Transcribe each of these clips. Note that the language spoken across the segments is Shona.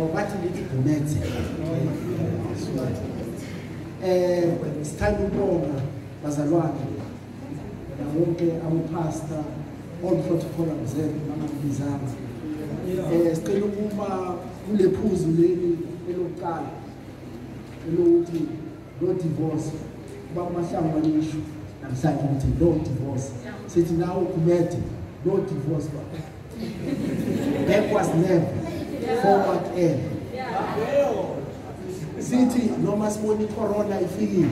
wakati nilikumete sithanda ukubonga bazalwane na wonke amapasta all-protocolam zethu bangabizana um sicela ukuba kule phuzu é elokuqala elokuthi lo-divorce uba kumahlangu wanisho namhlanje ukuthi lo-divorce sithi nawe ukhumede lo-divorce bakho backwards never, forward ever. sithi noma sibona icorona ifikile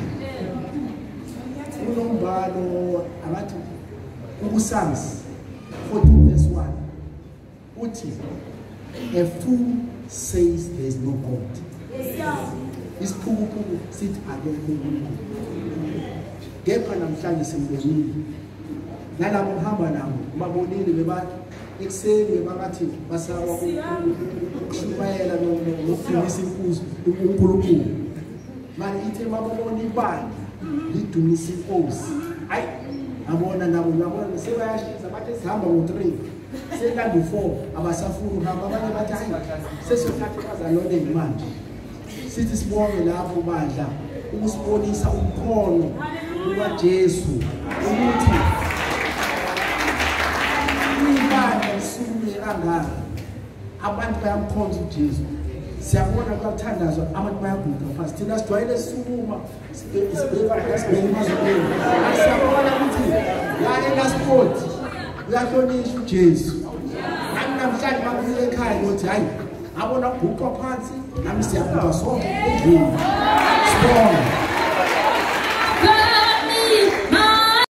kunombhalo abathi ukusams 14 verse 1 uthi a fool says there is no god isiphukuphuku sithi akekho unkulunkulu kepha namhlanje simbonile nalabo uhamba nabo babonile bebathi ekuseni bebakathi basawa ukushumayela nokudumisa inkuzo unkulunkulu manje ithe babona ibandla lidumisa inkosi hayi abona nabo abona sebayashisa bathe sihamba ngo-three sekulanda u-four abasafuni uhamba abanye bathi hayi sesiyothatha bazalona ngimanje sithi sibonge lapho badla ukusibonisa umkhono ukajesu ukuthi bayathandaza abantu bayamkhonza ujesu siyabona kuyathandazwa abantu bayaguga fast thina sijwayele sukuma siyabona ukuthi laelasport uyahlonisha ujesu nami namhlanje makuyile ekhaya ngokuthi hhayi abona kuguqwa phansi nami siyaguga sonke endlini sibona